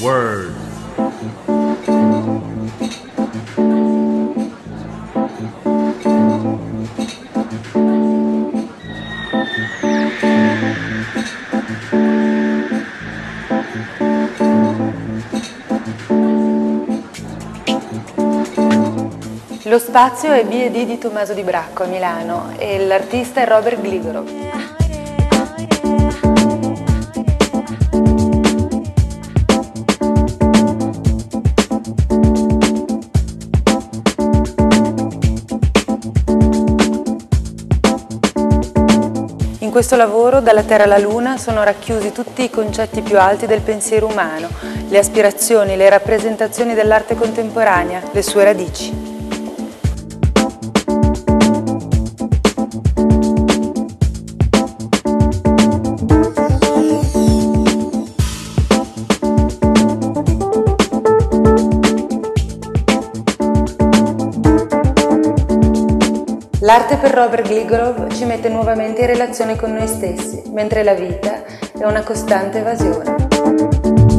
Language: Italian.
Word. Lo spazio è B&D di Tommaso Di Bracco a Milano e l'artista è Robert Gligorov. In questo lavoro, dalla Terra alla Luna, sono racchiusi tutti i concetti più alti del pensiero umano, le aspirazioni, le rappresentazioni dell'arte contemporanea, le sue radici. L'arte per Robert Gligorov ci mette nuovamente in relazione con noi stessi, mentre la vita è una costante evasione.